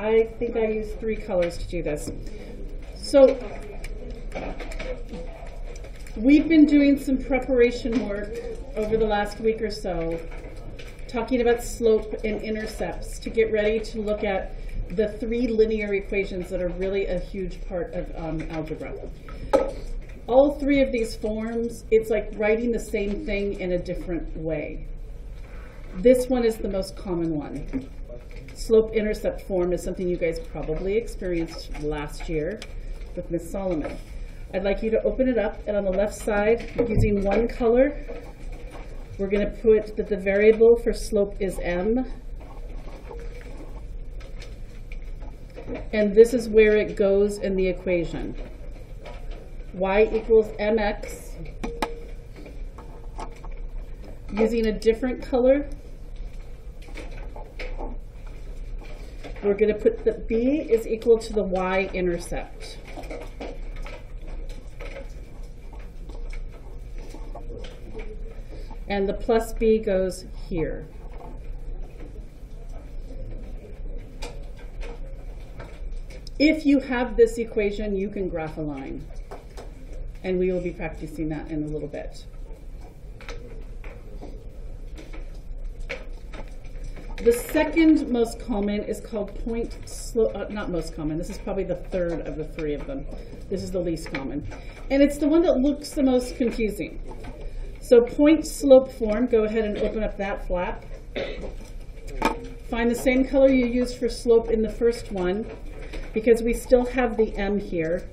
I think I used three colors to do this. So we've been doing some preparation work over the last week or so, talking about slope and intercepts to get ready to look at the three linear equations that are really a huge part of um, algebra. All three of these forms, it's like writing the same thing in a different way. This one is the most common one. Slope intercept form is something you guys probably experienced last year with Miss Solomon. I'd like you to open it up, and on the left side, using one color, we're going to put that the variable for slope is m. And this is where it goes in the equation. y equals mx. Using a different color, we're going to put the b is equal to the y-intercept. And the plus b goes here. If you have this equation, you can graph a line. And we will be practicing that in a little bit. The second most common is called point slope, uh, not most common, this is probably the third of the three of them. This is the least common. And it's the one that looks the most confusing. So point slope form, go ahead and open up that flap. Find the same color you used for slope in the first one, because we still have the M here.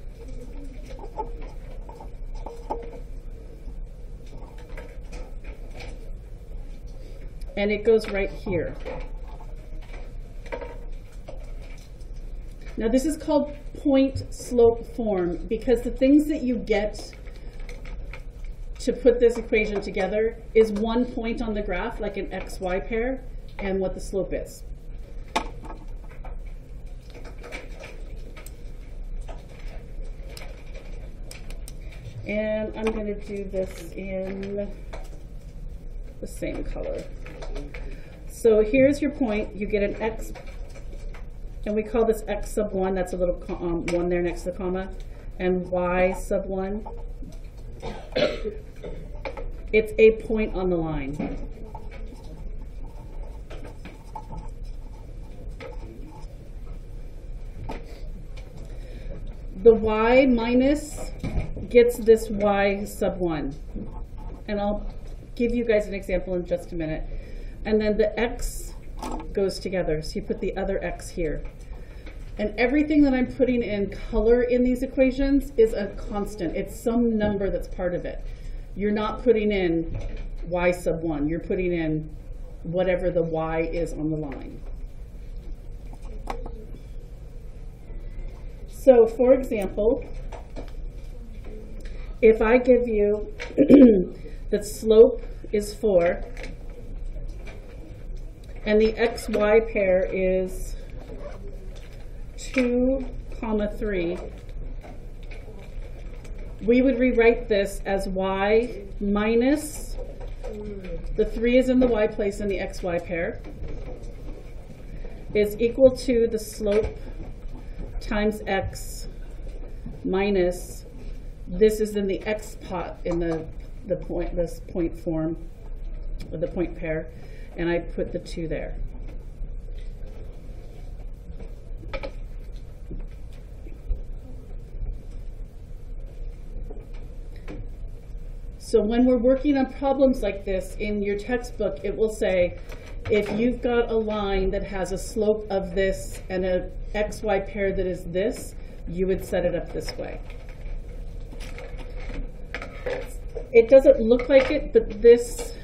And it goes right here. Now this is called point slope form because the things that you get to put this equation together is one point on the graph, like an xy pair, and what the slope is. And I'm going to do this in the same color. So here's your point. You get an x, and we call this x sub 1. That's a little um, 1 there next to the comma. And y sub 1. It's a point on the line. The y minus gets this y sub 1. And I'll give you guys an example in just a minute. And then the x goes together. So you put the other x here. And everything that I'm putting in color in these equations is a constant. It's some number that's part of it. You're not putting in y sub 1. You're putting in whatever the y is on the line. So for example, if I give you that slope is 4 and the xy pair is 2 comma 3 we would rewrite this as y minus the 3 is in the y place in the xy pair is equal to the slope times x minus this is in the x pot in the the point this point form or the point pair and I put the 2 there. So when we're working on problems like this in your textbook, it will say, if you've got a line that has a slope of this and a xy pair that is this, you would set it up this way. It doesn't look like it, but this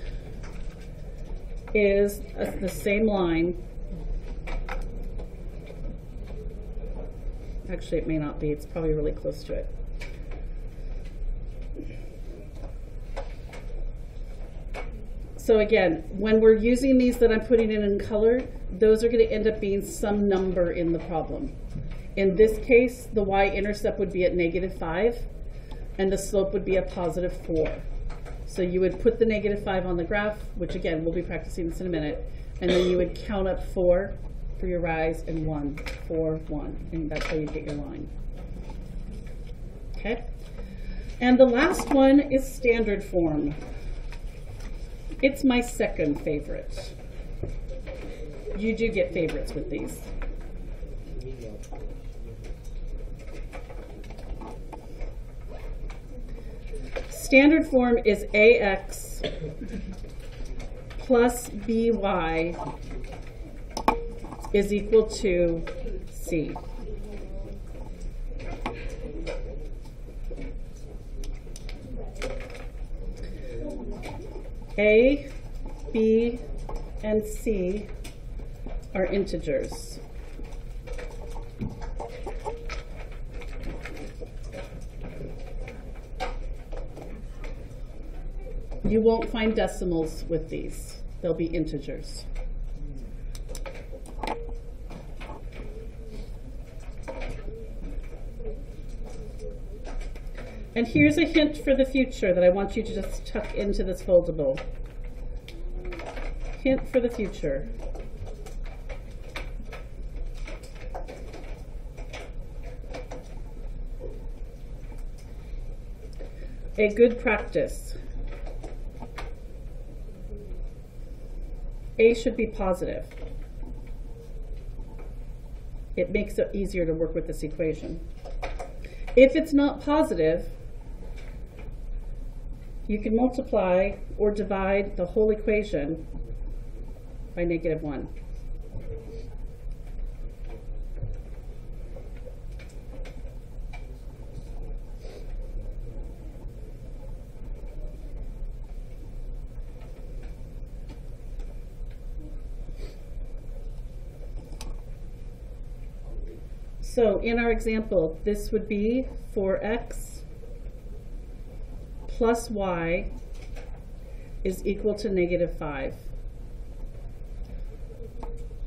is a, the same line. Actually, it may not be. It's probably really close to it. So again, when we're using these that I'm putting in in color, those are going to end up being some number in the problem. In this case, the y-intercept would be at negative 5, and the slope would be a positive 4. So you would put the negative 5 on the graph, which again, we'll be practicing this in a minute, and then you would count up 4, for your rise, and one for one, and that's how you get your line. Okay? And the last one is standard form. It's my second favorite. You do get favorites with these. Standard form is AX plus BY is equal to C. A, B, and C are integers. You won't find decimals with these. They'll be integers. And here's a hint for the future that I want you to just tuck into this foldable. Hint for the future. A good practice. A should be positive. It makes it easier to work with this equation. If it's not positive, you can multiply or divide the whole equation by negative 1. So in our example, this would be 4x plus y is equal to negative 5.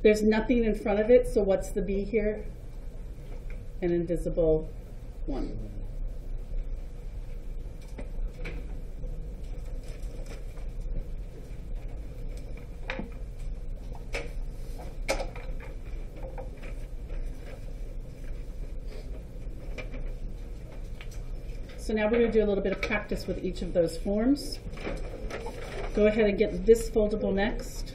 There's nothing in front of it, so what's the b here? An invisible 1. So now we're going to do a little bit of practice with each of those forms. Go ahead and get this foldable next.